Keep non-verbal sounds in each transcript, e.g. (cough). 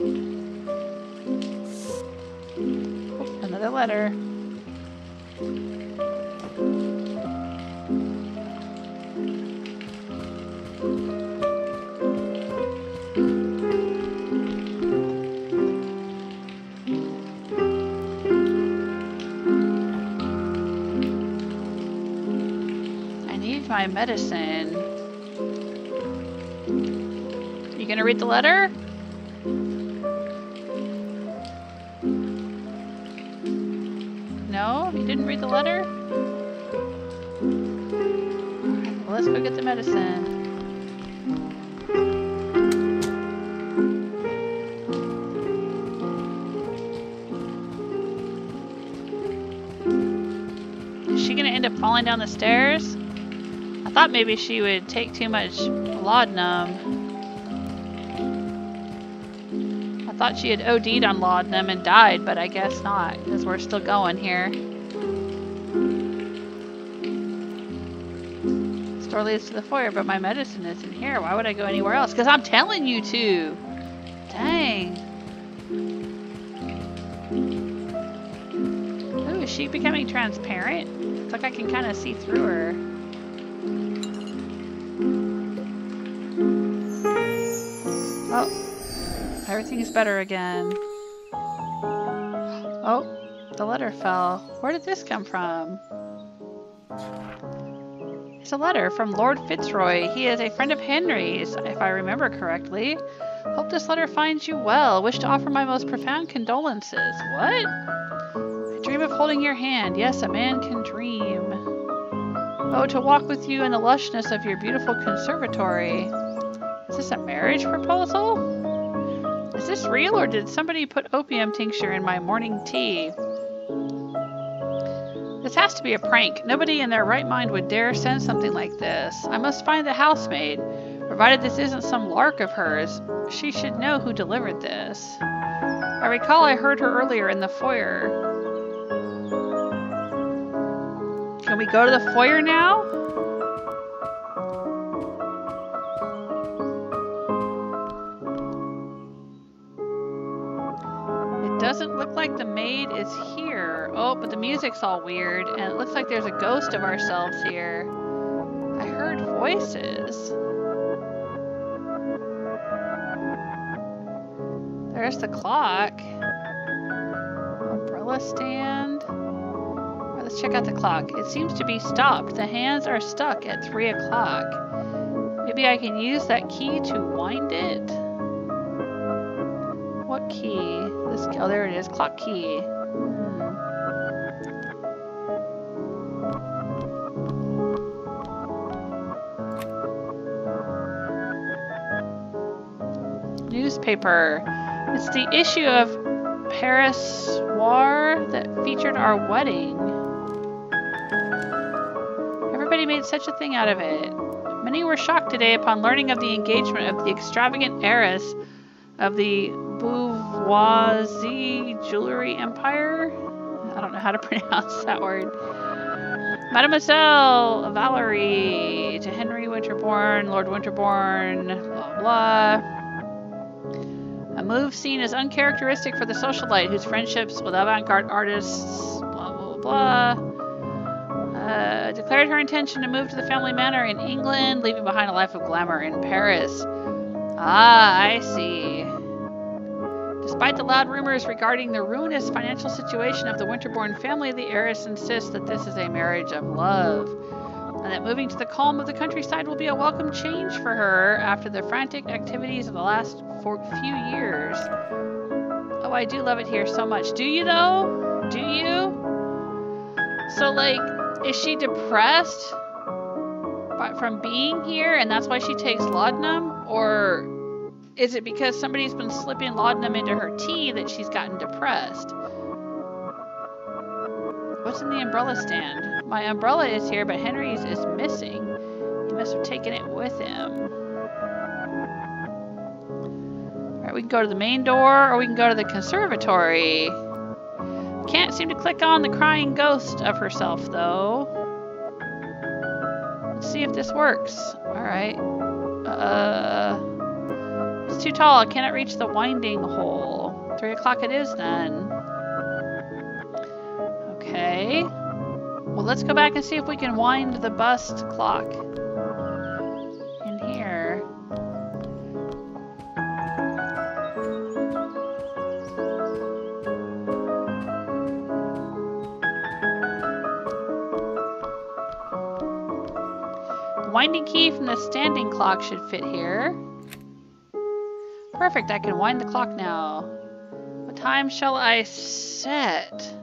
Oh, another letter. I need my medicine. You gonna read the letter? Didn't read the letter? Well, let's go get the medicine. Is she gonna end up falling down the stairs? I thought maybe she would take too much laudanum. I thought she had OD'd on laudanum and died, but I guess not, because we're still going here. Door leads to the foyer, but my medicine is in here. Why would I go anywhere else? Because I'm telling you to! Dang. Ooh, is she becoming transparent? It's like I can kind of see through her. Oh, everything's better again. Oh, the letter fell. Where did this come from? It's a letter from Lord Fitzroy. He is a friend of Henry's, if I remember correctly. Hope this letter finds you well. Wish to offer my most profound condolences. What? I dream of holding your hand. Yes, a man can dream. Oh, to walk with you in the lushness of your beautiful conservatory. Is this a marriage proposal? Is this real or did somebody put opium tincture in my morning tea? This has to be a prank. Nobody in their right mind would dare send something like this. I must find the housemaid. Provided this isn't some lark of hers, she should know who delivered this. I recall I heard her earlier in the foyer. Can we go to the foyer now? It doesn't look like the maid is here. Oh, but the music's all weird, and it looks like there's a ghost of ourselves here. I heard voices. There's the clock. Umbrella stand. Let's check out the clock. It seems to be stopped. The hands are stuck at 3 o'clock. Maybe I can use that key to wind it? What key? This oh there it is, clock key. Newspaper. It's the issue of Paris Soir that featured our wedding. Everybody made such a thing out of it. Many were shocked today upon learning of the engagement of the extravagant heiress of the Beauvoisie jewelry empire. I don't know how to (laughs) pronounce that word. Mademoiselle Valerie to Henry Winterbourne, Lord Winterbourne, blah blah. A move seen as uncharacteristic for the socialite whose friendships with avant-garde artists, blah blah blah. Uh, declared her intention to move to the family manor in England, leaving behind a life of glamour in Paris. Ah, I see. Despite the loud rumors regarding the ruinous financial situation of the Winterbourne family, the heiress insists that this is a marriage of love, and that moving to the calm of the countryside will be a welcome change for her after the frantic activities of the last few years. Oh, I do love it here so much. Do you, though? Do you? So, like, is she depressed by, from being here and that's why she takes laudanum? Or is it because somebody's been slipping laudanum into her tea that she's gotten depressed? What's in the umbrella stand? My umbrella is here, but Henry's is missing. He must have taken it with him. Alright, we can go to the main door or we can go to the conservatory. Can't seem to click on the crying ghost of herself, though. Let's see if this works. Alright. Uh... It's too tall. I cannot reach the winding hole. Three o'clock it is then. Okay. Well, let's go back and see if we can wind the bust clock. In here. Winding key from the standing clock should fit here. Perfect, I can wind the clock now. What time shall I set?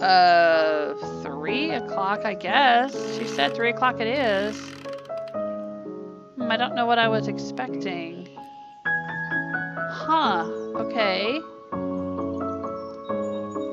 Uh, three o'clock, I guess. She said three o'clock it is. Hmm, I don't know what I was expecting. Huh, okay.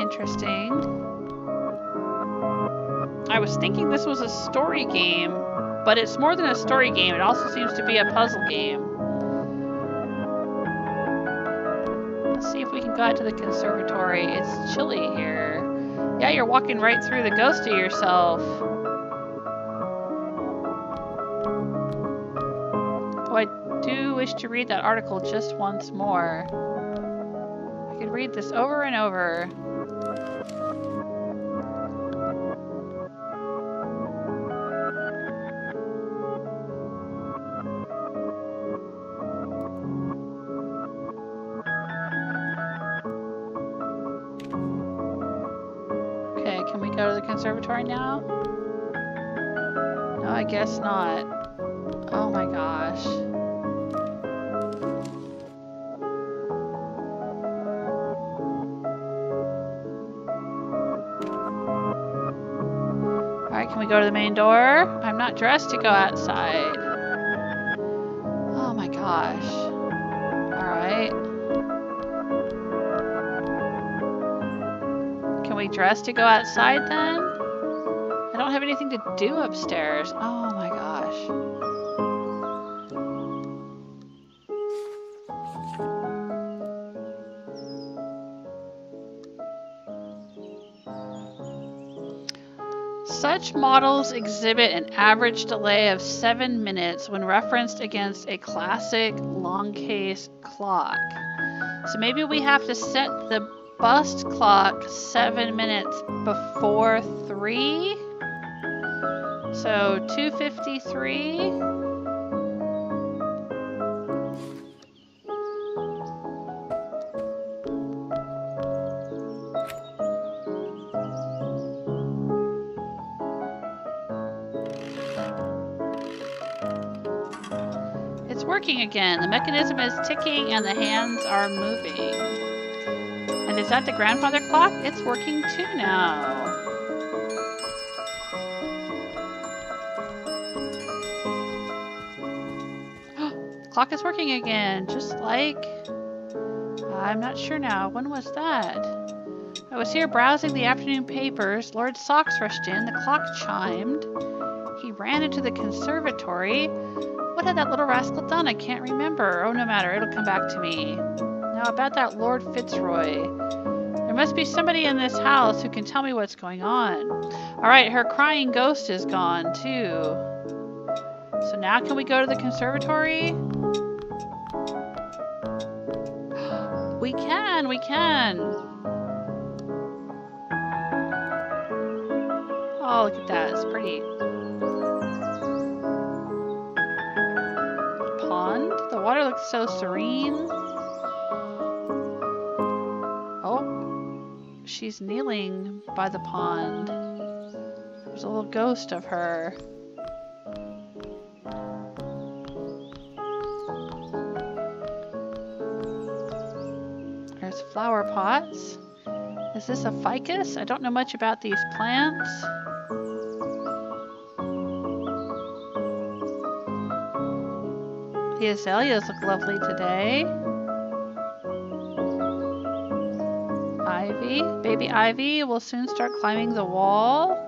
Interesting. I was thinking this was a story game, but it's more than a story game. It also seems to be a puzzle game. Let's see if we can go out to the conservatory. It's chilly here. Yeah, you're walking right through the ghost of yourself. Oh, I do wish to read that article just once more. I could read this over and over. Go to the conservatory now? No, I guess not. Oh my gosh. Alright, can we go to the main door? I'm not dressed to go outside. Oh my gosh. Dress to go outside then? I don't have anything to do upstairs. Oh my gosh. Such models exhibit an average delay of 7 minutes when referenced against a classic long case clock. So maybe we have to set the bust clock 7 minutes before 3. So 253. It's working again. The mechanism is ticking and the hands are moving. And is that the grandfather clock? It's working too now. (gasps) Clock is working again, just like... I'm not sure now. When was that? I was here browsing the afternoon papers. Lord Socks rushed in. The clock chimed. He ran into the conservatory. What had that little rascal done? I can't remember. Oh, no matter. It'll come back to me. Now, about that Lord Fitzroy. There must be somebody in this house who can tell me what's going on. Alright, her crying ghost is gone, too. So now can we go to the conservatory? (gasps) We can, we can. Oh, look at that. It's pretty. Pond. The water looks so serene. She's kneeling by the pond. There's a little ghost of her. There's flower pots. Is this a ficus? I don't know much about these plants. The azaleas look lovely today. Ivy. Baby Ivy will soon start climbing the wall.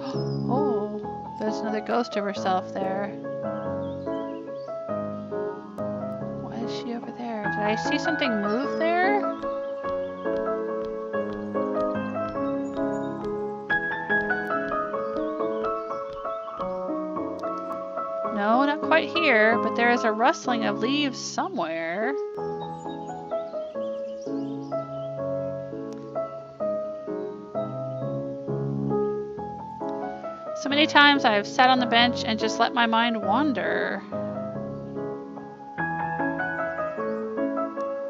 (gasps) Oh, there's another ghost of herself there. Why is she over there? Did I see something move there? No, not quite here, but there is a rustling of leaves somewhere. So many times I have sat on the bench and just let my mind wander.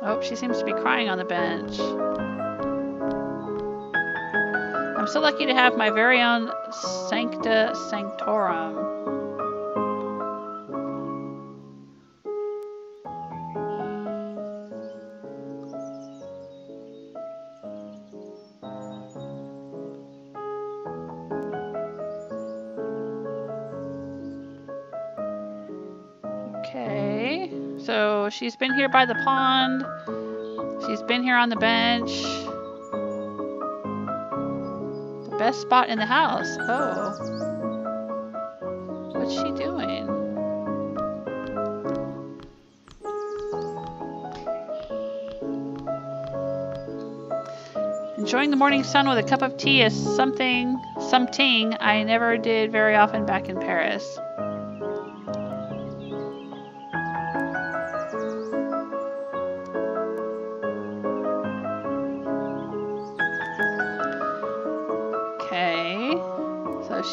Oh, she seems to be crying on the bench. I'm so lucky to have my very own Sancta Sanctorum. She's been here by the pond. She's been here on the bench. The best spot in the house. Oh. What's she doing? Enjoying the morning sun with a cup of tea is something, something I never did very often back in Paris.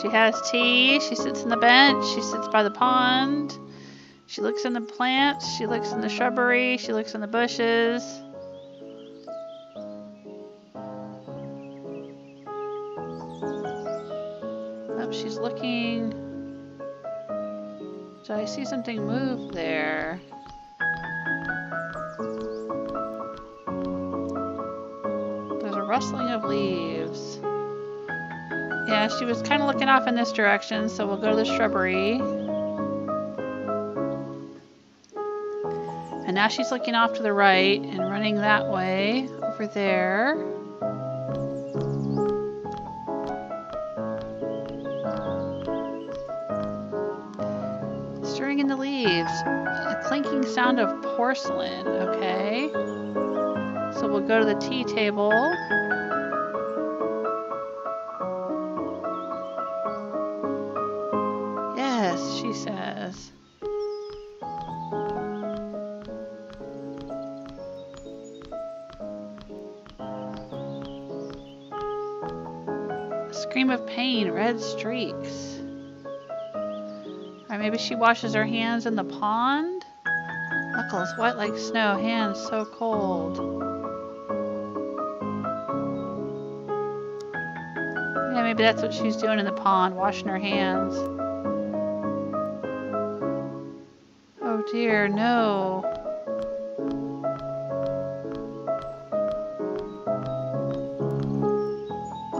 She has tea, she sits on the bench, she sits by the pond, she looks in the plants, she looks in the shrubbery, she looks in the bushes. Oh, she's looking. So I see something move there. There's a rustling of leaves. Yeah, she was kind of looking off in this direction, so we'll go to the shrubbery. And now she's looking off to the right and running that way, over there. Stirring in the leaves. A clinking sound of porcelain, okay. So we'll go to the tea table. Pain, red streaks. Or maybe she washes her hands in the pond? Knuckles white like snow, hands so cold. Yeah, maybe that's what she's doing in the pond, washing her hands. Oh dear, no.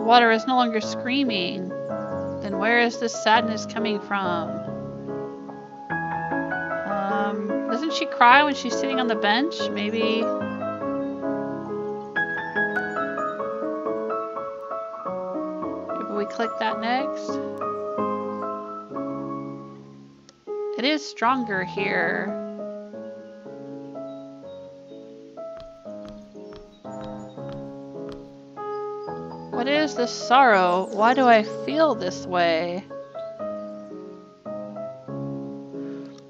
Water is no longer screaming. Then where is this sadness coming from? Um, doesn't she cry when she's sitting on the bench? Maybe. Maybe we click that next. It is stronger here. This sorrow? Why do I feel this way?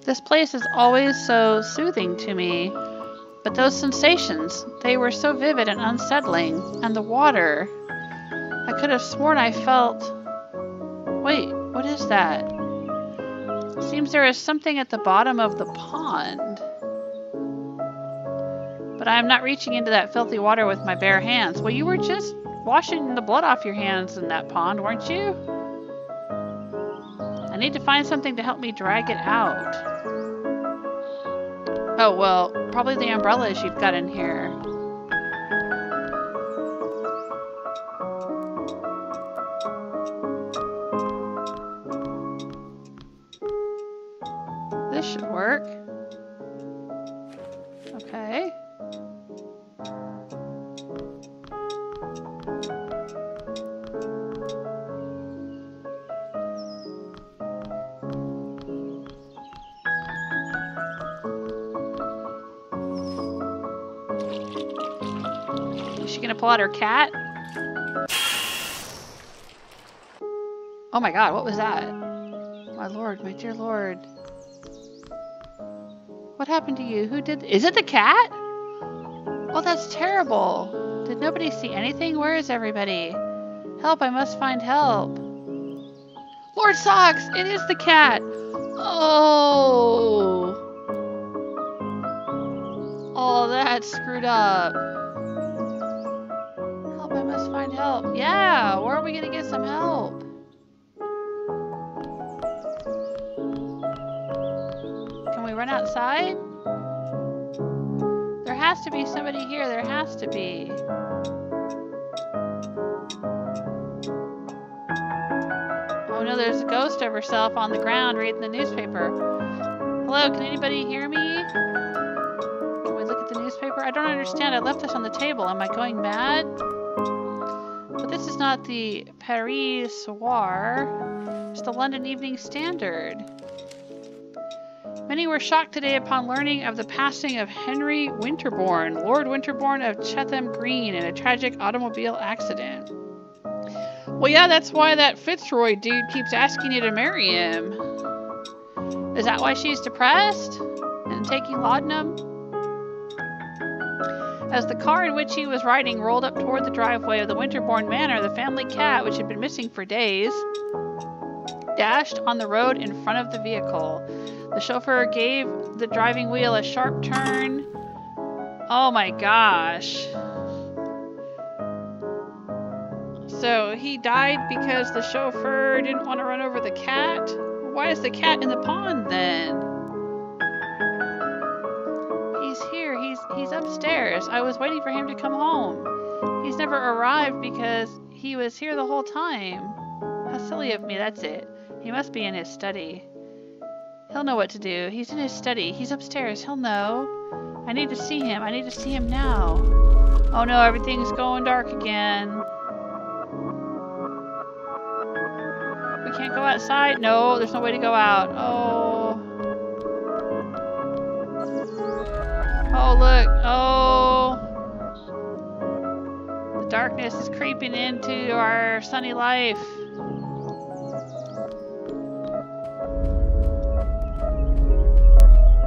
This place is always so soothing to me, but those sensations, they were so vivid and unsettling, and the water. I could have sworn I felt. Wait, what is that? Seems there is something at the bottom of the pond. But I am not reaching into that filthy water with my bare hands. Well, you were just washing the blood off your hands in that pond, weren't you? I need to find something to help me drag it out. Oh, well, probably the umbrellas you've got in here. Pull out her cat? Oh my god, what was that? My lord, my dear lord. What happened to you? Who did? Is it the cat? Oh, that's terrible. Did nobody see anything? Where is everybody? Help, I must find help. Lord Socks, it is the cat. Oh. Oh, that's screwed up. Help. Yeah, where are we to get some help? Can we run outside? There has to be somebody here. There has to be. Oh no, there's a ghost of herself on the ground reading the newspaper. Hello, can anybody hear me? Can we look at the newspaper? I don't understand. I left this on the table. Am I going mad? Not the Paris Soir. It's the London Evening Standard. Many were shocked today upon learning of the passing of Henry Winterbourne, Lord Winterbourne of Chetham Green, in a tragic automobile accident. Well, yeah, that's why that Fitzroy dude keeps asking you to marry him. Is that why she's depressed and taking laudanum? As the car in which he was riding rolled up toward the driveway of the Winterbourne Manor, the family cat, which had been missing for days, dashed on the road in front of the vehicle. The chauffeur gave the driving wheel a sharp turn. Oh my gosh. So he died because the chauffeur didn't want to run over the cat? Why is the cat in the pond then? Upstairs. I was waiting for him to come home. He's never arrived because he was here the whole time. How silly of me. That's it. He must be in his study. He'll know what to do. He's in his study. He's upstairs. He'll know. I need to see him. I need to see him now. Oh no, everything's going dark again. We can't go outside? No, there's no way to go out. Oh. Oh, look. Oh. The darkness is creeping into our sunny life.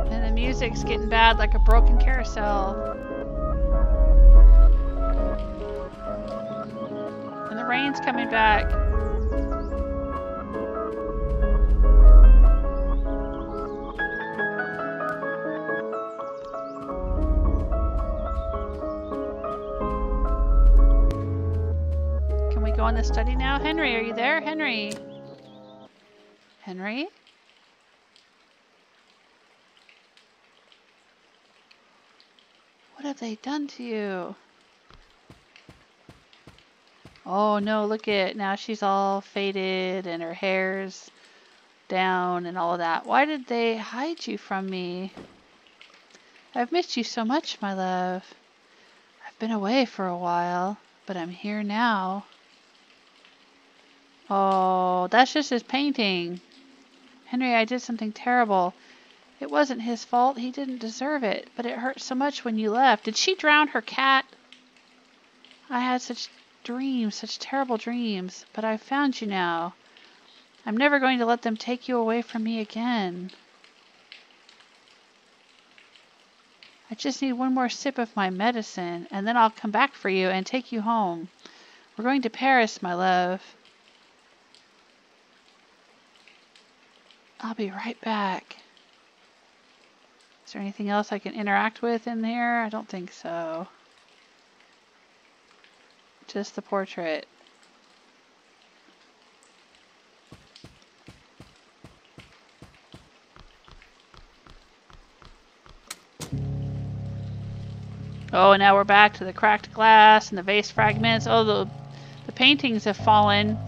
And the music's getting bad like a broken carousel. And the rain's coming back. We the study now? Henry, are you there? Henry? Henry? What have they done to you? Oh no, look at now she's all faded and her hair's down and all of that. Why did they hide you from me? I've missed you so much, my love. I've been away for a while, but I'm here now. Oh, that's just his painting. Henry, I did something terrible. It wasn't his fault. He didn't deserve it, but it hurt so much when you left. Did she drown her cat? I had such dreams, such terrible dreams, but I've found you now. I'm never going to let them take you away from me again. I just need one more sip of my medicine, and then I'll come back for you and take you home. We're going to Paris, my love. I'll be right back. Is there anything else I can interact with in here? I don't think so. Just the portrait. Oh, now we're back to the cracked glass and the vase fragments. Oh, the, the paintings have fallen.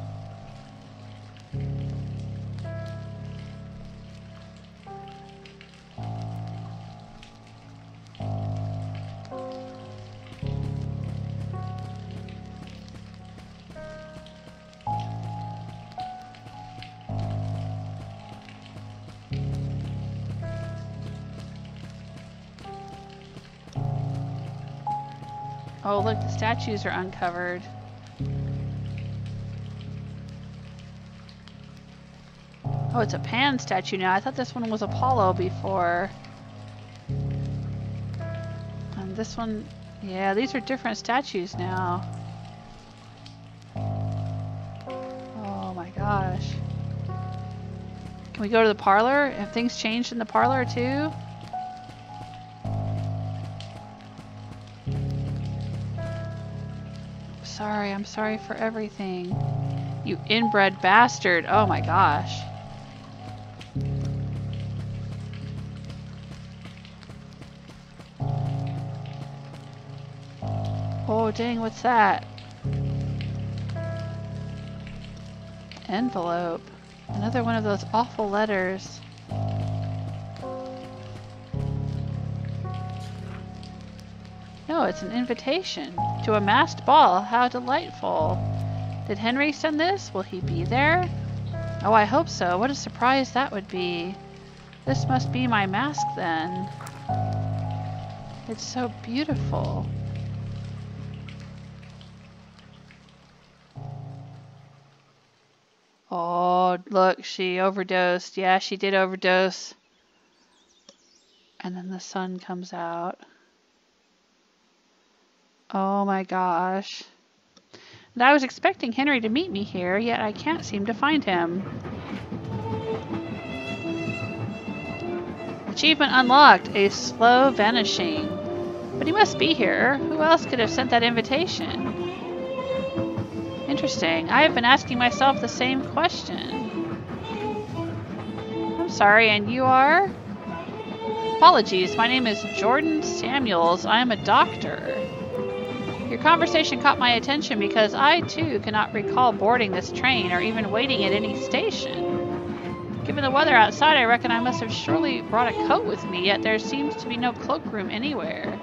Oh, look, the statues are uncovered. Oh, it's a Pan statue now. I thought this one was Apollo before. And this one, yeah, these are different statues now. Oh my gosh. Can we go to the parlor? Have things changed in the parlor too? Sorry, I'm sorry for everything. You inbred bastard. Oh my gosh. Oh dang, what's that? Envelope. Another one of those awful letters. No, it's an invitation to a masked ball. How delightful. Did Henry send this? Will he be there? Oh, I hope so. What a surprise that would be. This must be my mask then. It's so beautiful. Oh, look, she overdosed. Yeah, she did overdose. And then the sun comes out. Oh my gosh. And I was expecting Henry to meet me here, yet I can't seem to find him. Achievement unlocked, a slow vanishing. But he must be here. Who else could have sent that invitation? Interesting. I have been asking myself the same question. I'm sorry, and you are? Apologies, my name is Jordan Samuels. I am a doctor. Your conversation caught my attention because I too cannot recall boarding this train or even waiting at any station. Given the weather outside, I reckon I must have surely brought a coat with me, yet there seems to be no cloakroom anywhere.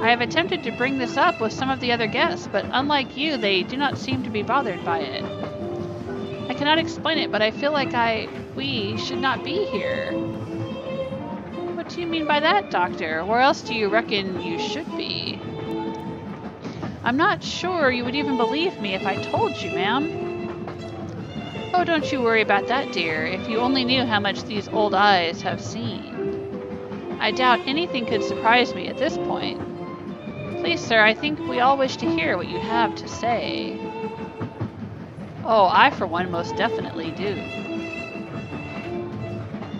I have attempted to bring this up with some of the other guests, but unlike you, they do not seem to be bothered by it. I cannot explain it, but I feel like I, we, should not be here. What do you mean by that, Doctor? Where else do you reckon you should be? I'm not sure you would even believe me if I told you, ma'am. Oh, don't you worry about that, dear. If you only knew how much these old eyes have seen. I doubt anything could surprise me at this point. Please, sir, I think we all wish to hear what you have to say. Oh, I for one most definitely do.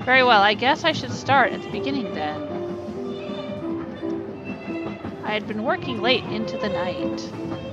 Very well, I guess I should start at the beginning then. I had been working late into the night.